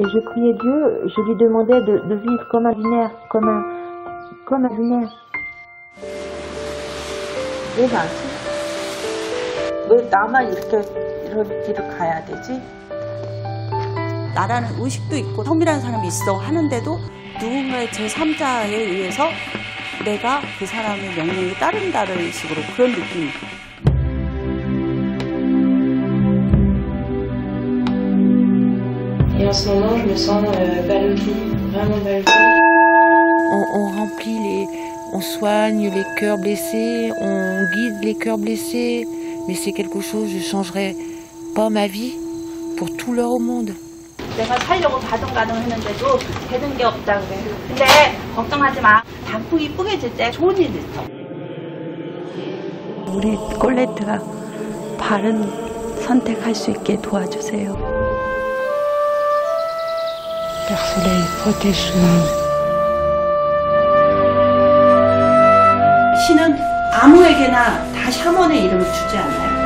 Et je priais Dieu, je lui demandais de, de vivre comme un lunaire, comme un, comme un lunaire. 왜 나지? 왜 나만 이렇게 이런 길을 가야 되지? 나라는 의식도 있고 성이라는 사람이 있어 하는데도 누군가의 제3자에 의해서 내가 그 사람의 명령에 따른다는 식으로 그런 느낌. Et en ce moment, je me sens euh, Baluki, vraiment Baluki. On, on remplit les, on soigne les cœurs blessés, on guide les cœurs blessés, mais c'est quelque chose, je changerai pas ma vie pour tout l'or au monde. 내가 살려고 가정가정 했는데도 되는 게 없다 그래. 근데 걱정하지 마. 단풍이 뿌개질 때 좋은 일 있어. 우리 꼴레트가 바른 선택할 수 있게 도와주세요. Père Soleil, protège-nous. 신은 아무에게나 다 샤먼의 이름을 주지 않아요.